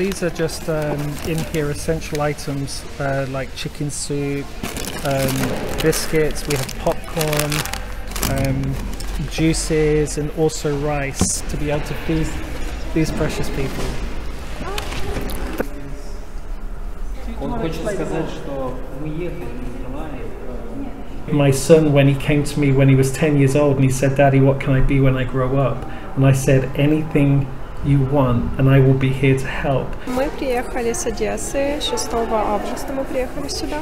these are just um, in here essential items uh, like chicken soup, um, biscuits, we have popcorn, um, juices and also rice to be able to feed these precious people. My son, when he came to me when he was 10 years old and he said, Daddy, what can I be when I grow up? And I said, anything you want, and I will be here to help. Мы приехали с Одессы 6 августа, мы приехали сюда.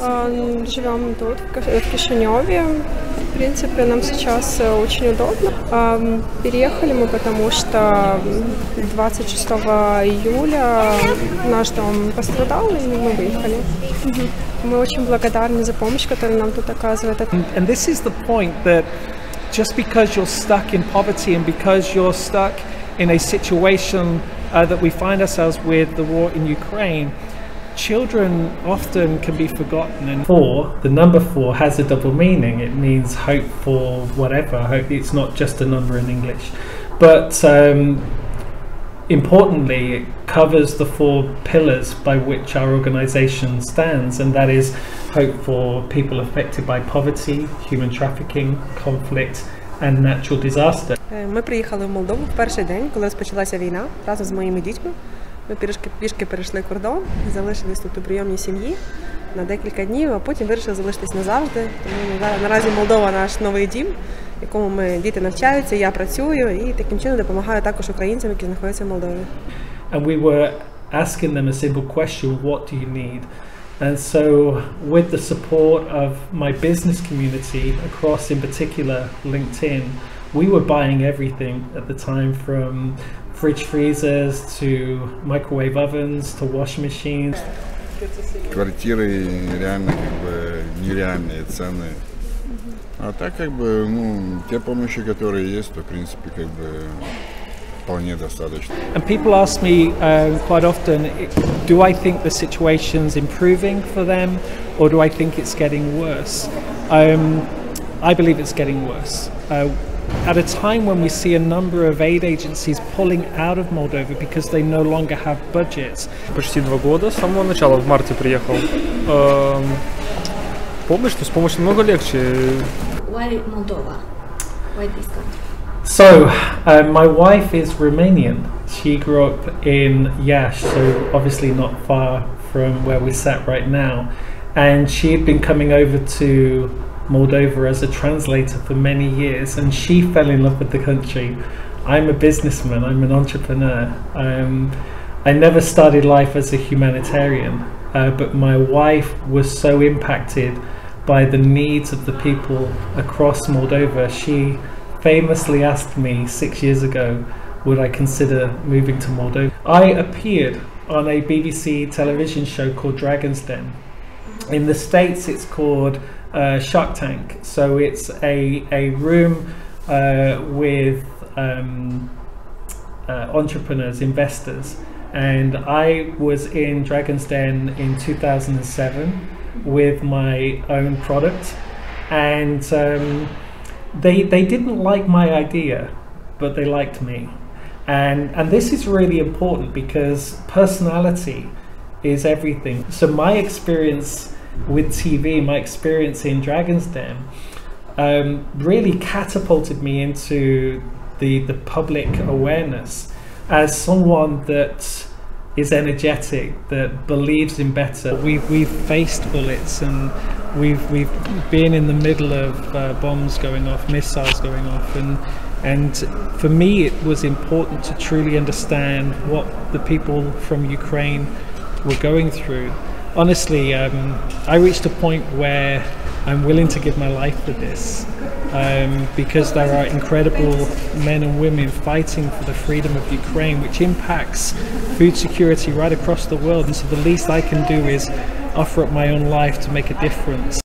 А, Живем тут, в Кишиневе. В принципе, нам сейчас э, очень удобно. А, Переехали мы, потому что 26 июля наш дом пострадал, и мы выехали. Мы очень благодарны за помощь, которую нам тут оказывают. And this is the point that just because you're stuck in poverty and because you're stuck in a situation uh, that we find ourselves with the war in Ukraine, children often can be forgotten. And four, the number four, has a double meaning. It means hope for whatever. Hope it's not just a number in English, but um, importantly, it covers the four pillars by which our organisation stands, and that is hope for people affected by poverty, human trafficking, conflict, and natural disaster. Е, Ми приїхали в Молдову в перший день, коли розпочалася війна, разом з моїми дітьми. Ми пішки, пішки перейшли кордон, залишились тут у прийомній сім'ї на декілька днів, а потім вирішили залишитись назавжди. Тому наразі Молдова наш новий дім, в якому ми діти навчаються, я працюю і таким чином допомагаю також українцям, які знаходяться в Молдові. And we were asking them a simple question what do you need? And so, with the support of my business community across, in particular, LinkedIn, we were buying everything at the time from fridge freezers to microwave ovens to washing machines. квартиры реально как бы нереальные цены. А так как бы, ну, те помощи, которые есть, то в принципе как бы вполне достаточно. And people ask me um, quite often, i- do I think the situation's improving for them or do I think it's getting worse? Um, I believe it's getting worse. Uh, at a time when we see a number of aid agencies pulling out of Moldova because they no longer have budgets, почти два года, с самого начала, в марте приехал. Эм, помощь, то есть помощь намного легче. Why Moldova? Why this country? So, uh, my wife is Romanian. She grew up in Iași, so obviously not far from where we sat right now. And she had been coming over to Moldova as a translator for many years, and she fell in love with the country. I'm a businessman, I'm an entrepreneur. Um, I never started life as a humanitarian, uh, but my wife was so impacted by the needs of the people across Moldova. She famously asked me six years ago, would I consider moving to Moldova? I appeared on a BBC television show called Dragon's Den. In the States, it's called uh, Shark Tank. So it's a, a room uh, with um, uh, entrepreneurs, investors. And I was in Dragon's Den in 2007 with my own product. And um, they, they didn't like my idea, but they liked me. And, and this is really important because personality is everything. So my experience with TV, my experience in Dragon's Den, um, really catapulted me into the the public awareness as someone that is energetic, that believes in better. We've we've faced bullets and we've we've been in the middle of uh, bombs going off, missiles going off, and and for me it was important to truly understand what the people from Ukraine were going through. Honestly, um, I reached a point where I'm willing to give my life for this um, because there are incredible men and women fighting for the freedom of Ukraine, which impacts food security right across the world. And so the least I can do is offer up my own life to make a difference.